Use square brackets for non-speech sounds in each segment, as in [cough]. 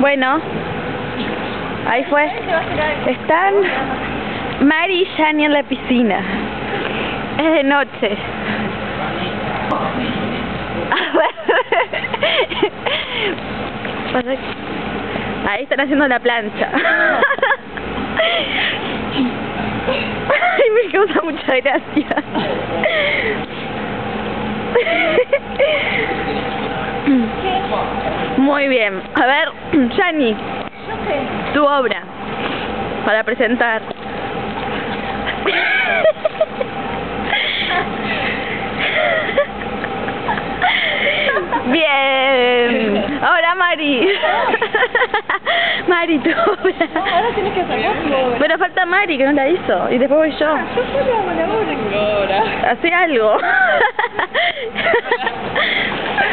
Bueno, ahí fue. Están Mari y Shani en la piscina. Es de noche. [laughs] Ahí están haciendo la plancha. [laughs] Ay, me causa mucha gracia. [laughs] Muy bien. A ver, [clears throat] Shani, tu obra para presentar. [laughs] Bien. Ahora Mari. [laughs] Mari, tu obra. Ahora tienes que sacar tu obra. Pero falta Mari, que no la hizo. Y después voy yo. Ah, yo solo hago la obra. Hace algo. [laughs]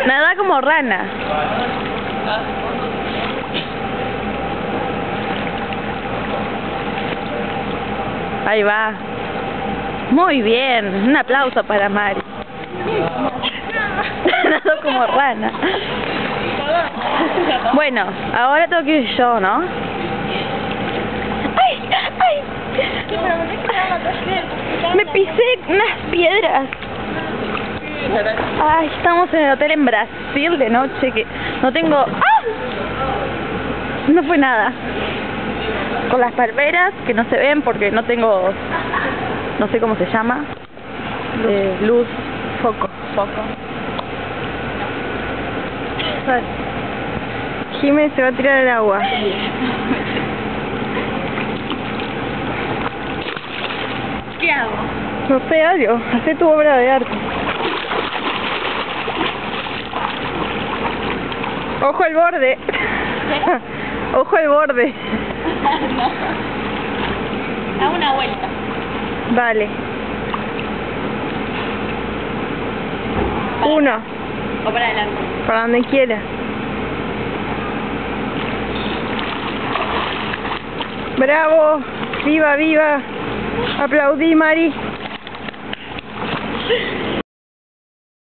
Nada como rana. Ahí va. Muy bien. Un aplauso para Mari. [laughs] Nadó como rana. Bueno, ahora tengo que ir yo, ¿no? ¡Ay! ¡Ay! Me pisé unas piedras. Ay, estamos en el hotel en Brasil de noche que no tengo... ¡Ah! No fue nada. Con las palmeras que no se ven porque no tengo... No sé cómo se llama. De luz, foco. Foco. Jiménez se va a tirar al agua. ¿Qué hago? No sé, algo. Hacé tu obra de arte. Ojo al borde. [laughs] Ojo al borde. [laughs] no. Hago una vuelta. Vale. Uno. O para adelante. Para donde quiera. Bravo. Viva, viva. Aplaudí, Mari. [laughs]